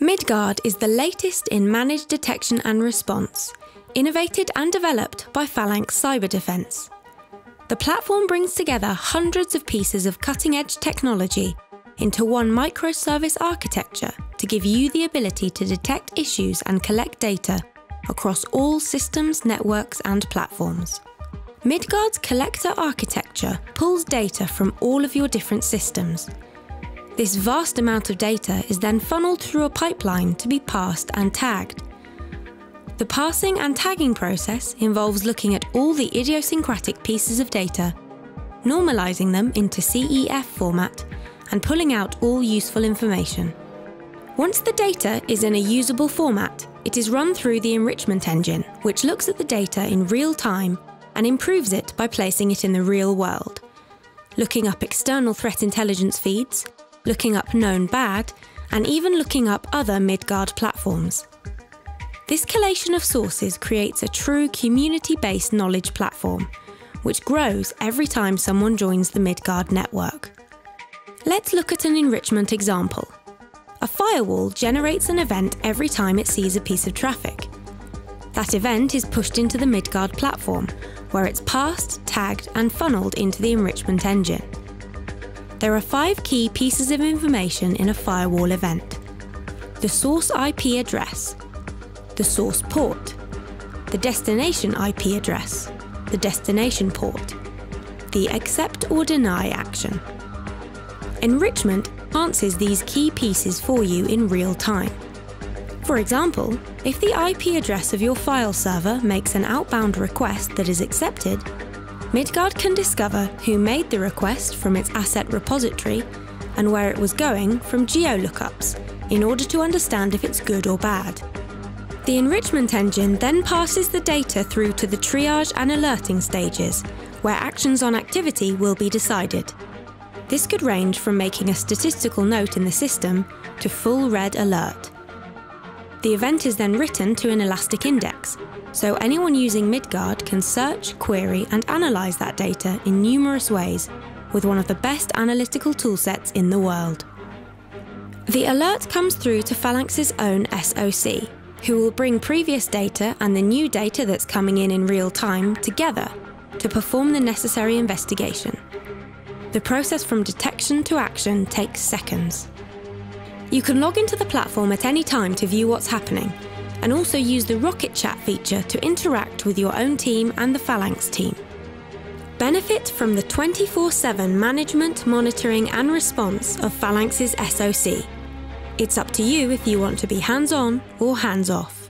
Midgard is the latest in managed detection and response, innovated and developed by Falanx Cyber Defense. The platform brings together hundreds of pieces of cutting edge technology into one microservice architecture to give you the ability to detect issues and collect data across all systems, networks, and platforms. Midgard's collector architecture pulls data from all of your different systems this vast amount of data is then funneled through a pipeline to be parsed and tagged. The parsing and tagging process involves looking at all the idiosyncratic pieces of data, normalizing them into CEF format, and pulling out all useful information. Once the data is in a usable format, it is run through the enrichment engine, which looks at the data in real time and improves it by placing it in the real world, looking up external threat intelligence feeds, looking up known bad, and even looking up other Midgard platforms. This collation of sources creates a true community based knowledge platform, which grows every time someone joins the Midgard network. Let's look at an enrichment example. A firewall generates an event every time it sees a piece of traffic. That event is pushed into the Midgard platform, where it's parsed, tagged, and funneled into the enrichment engine. There are five key pieces of information in a firewall event. The source IP address, the source port, the destination IP address, the destination port, the accept or deny action. Enrichment answers these key pieces for you in real time. For example, if the IP address of your file server makes an outbound request that is accepted, Midgard can discover who made the request from its asset repository and where it was going from geo-lookups in order to understand if it's good or bad. The enrichment engine then passes the data through to the triage and alerting stages, where actions on activity will be decided. This could range from making a statistical note in the system to full red alert. The event is then written to an elastic index, so anyone using Midgard can search, query, and analyse that data in numerous ways with one of the best analytical toolsets in the world. The alert comes through to Falanx's own SOC, who will bring previous data and the new data that's coming in in real time together to perform the necessary investigation. The process from detection to action takes seconds. You can log into the platform at any time to view what's happening and also use the Rocket Chat feature to interact with your own team and the Falanx team. Benefit from the 24 7 management, monitoring, and response of Falanx's SOC. It's up to you if you want to be hands on or hands off.